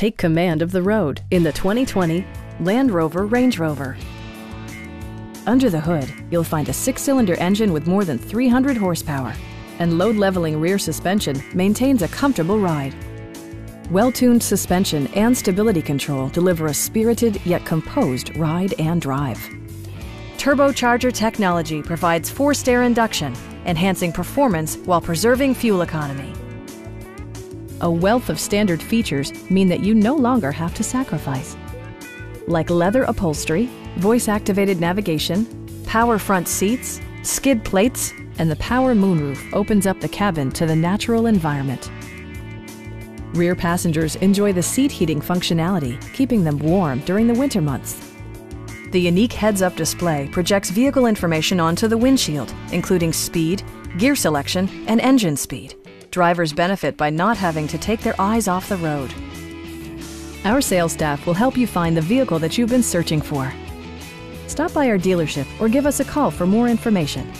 Take command of the road in the 2020 Land Rover Range Rover. Under the hood, you'll find a six-cylinder engine with more than 300 horsepower, and load-leveling rear suspension maintains a comfortable ride. Well-tuned suspension and stability control deliver a spirited yet composed ride and drive. Turbocharger technology provides forced air induction, enhancing performance while preserving fuel economy. A wealth of standard features mean that you no longer have to sacrifice. Like leather upholstery, voice-activated navigation, power front seats, skid plates, and the power moonroof opens up the cabin to the natural environment. Rear passengers enjoy the seat heating functionality, keeping them warm during the winter months. The unique heads-up display projects vehicle information onto the windshield, including speed, gear selection, and engine speed. Drivers benefit by not having to take their eyes off the road. Our sales staff will help you find the vehicle that you've been searching for. Stop by our dealership or give us a call for more information.